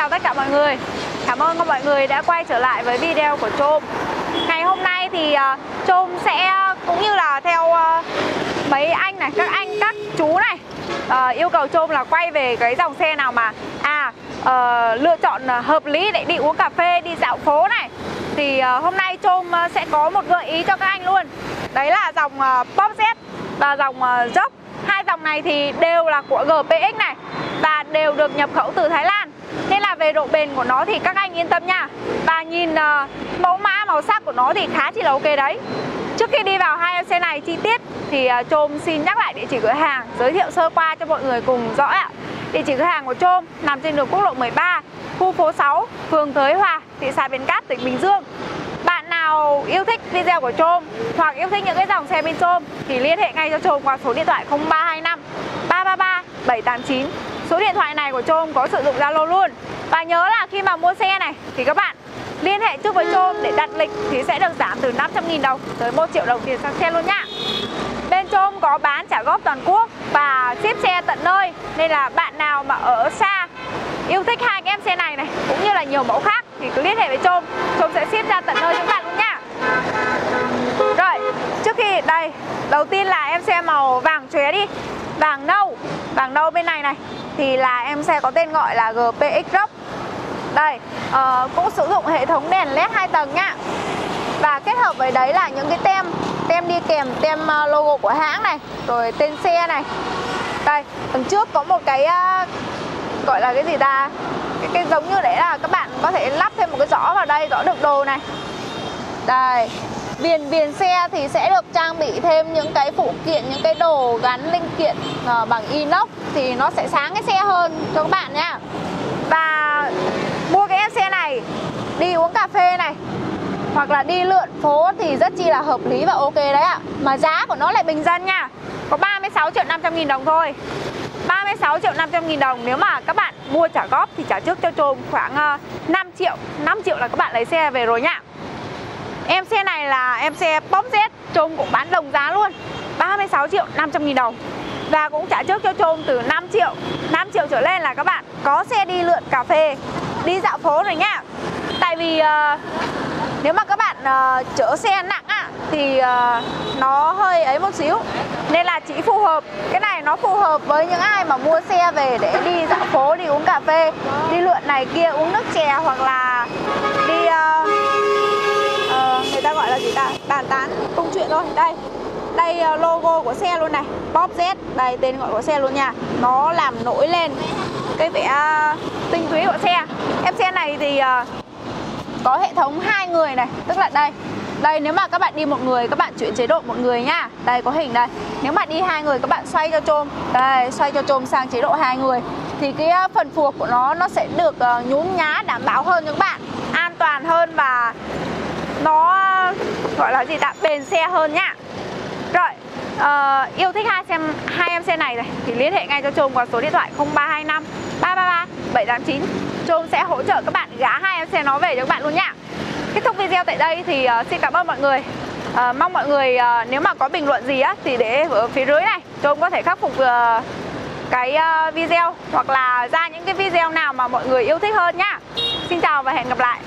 chào tất cả mọi người. Cảm ơn các mọi người đã quay trở lại với video của Trôm Ngày hôm nay thì ờ, Trôm sẽ ờ, cũng như là theo ờ, mấy anh này, các anh, các chú này Yêu cầu Trôm là quay về cái dòng xe nào mà À, lựa chọn hợp lý để đi uống cà phê, đi dạo phố này. Thì hôm nay Trôm sẽ có một gợi ý cho các anh luôn. Đấy là dòng Pop Z và dòng Dốc Hai dòng này thì đều là của GPX này Và đều được nhập khẩu từ Thái Lan. Nên là về độ bền của nó thì các anh yên tâm nha. Và nhìn uh, mẫu mã màu sắc của nó thì khá chỉ là ok đấy. Trước khi đi vào hai em xe này chi tiết thì uh, Trôm xin nhắc lại địa chỉ cửa hàng Giới thiệu sơ qua cho mọi người cùng rõ ạ. Địa chỉ cửa hàng của Trôm nằm trên đường quốc lộ 13 Khu phố 6, phường Thới Hòa, thị xã Bến Cát, tỉnh Bình Dương. Bạn nào yêu thích video của Trôm hoặc yêu thích những cái dòng xe bên Trôm thì liên hệ ngay cho Trôm qua số điện thoại 0325 333 789. Số điện thoại này của Trôm có sử dụng Zalo luôn. Và nhớ là khi mà mua xe này, thì các bạn liên hệ trước với Trôm để đặt lịch thì sẽ được giảm từ 500.000 đồng tới 1 triệu đồng tiền sang xe luôn nhá. Bên Trôm có bán trả góp toàn quốc và ship xe tận nơi, nên là bạn nào mà ở xa yêu thích hai cái em xe này này, cũng như là nhiều mẫu khác thì cứ liên hệ với Trôm Trôm sẽ ship ra tận nơi cho các bạn luôn nhá. Rồi, trước khi đây, đầu tiên là em xe màu vàng chóe đi, vàng nâu vàng nâu bên này này. Thì là em xe có tên gọi là GPX Rock đây uh, cũng sử dụng hệ thống đèn led hai tầng nhá. Và kết hợp với đấy là những cái tem tem đi kèm tem ờ, logo của hãng này rồi tên xe này. Đây đằng trước có một cái uh, gọi là cái gì ta? Cái, cái giống như đấy là các bạn có thể lắp thêm một cái giỏ vào đây giỏ đựng đồ này. Đây viền viền xe thì sẽ được trang bị thêm những cái phụ kiện những cái đồ gắn linh kiện uh, bằng inox thì nó sẽ sáng cái xe hơn. Cho các bạn nhá. Và mua cái em xe này đi uống cà phê này hoặc là đi lượn phố thì rất chi là hợp lý và ok đấy ạ. Mà giá của nó lại bình dân nha. Có 36 triệu 500 nghìn đồng thôi. 36 triệu 500 nghìn đồng. Nếu mà các bạn mua trả góp thì trả trước cho Trôm khoảng ờ, 5 triệu 5 triệu là các bạn lấy xe về rồi nhá. Em xe này là em xe Pop Z Trôm cũng bán đồng giá luôn. 36 triệu 500 nghìn đồng. Và cũng trả trước cho Trôm từ 5 triệu 5 triệu trở lên là các bạn có xe đi lượn cà phê Đi dạo phố rồi nhá Tại vì uh, nếu mà các bạn uh, chở xe nặng á thì uh, nó hơi ấy một xíu. Nên là chỉ phù hợp cái này nó phù hợp với những ai mà mua xe về để đi dạo phố đi uống cà phê đi lượn này kia uống nước chè hoặc là đi uh, người ta gọi là gì ta bàn tán công chuyện thôi. Đây đây ờ, logo của xe luôn này, Bob Z, đây, tên gọi của xe luôn nha. Nó làm nổi lên cái vẻ ờ, tinh túy của xe. Em xe này thì ờ, có hệ thống hai người này, tức là đây. Đây, nếu mà các bạn đi một người, các bạn chuyển chế độ một người nhá đây, có hình đây. Nếu mà đi hai người, các bạn xoay cho trôm. Đây, xoay cho trôm sang chế độ hai người. Thì cái phần phuộc của nó nó sẽ được nhún nhá, đảm bảo hơn cho các bạn. An toàn hơn và nó gọi là gì ta bền xe hơn nhá. Rồi uh, yêu thích hai xem hai em xe này này thì liên hệ ngay cho trôm qua số điện thoại 0325 333 789 Trôm sẽ hỗ trợ các bạn gá hai em xe nó về cho các bạn luôn nhá. Kết thúc video tại đây thì uh, xin cảm ơn mọi người. Uh, Mong mọi người uh, nếu mà có bình luận gì á thì để ở phía dưới này Trôm có thể khắc phục uh, cái uh, video hoặc là ra những cái video nào mà mọi người yêu thích hơn nhá. Xin chào và hẹn gặp lại.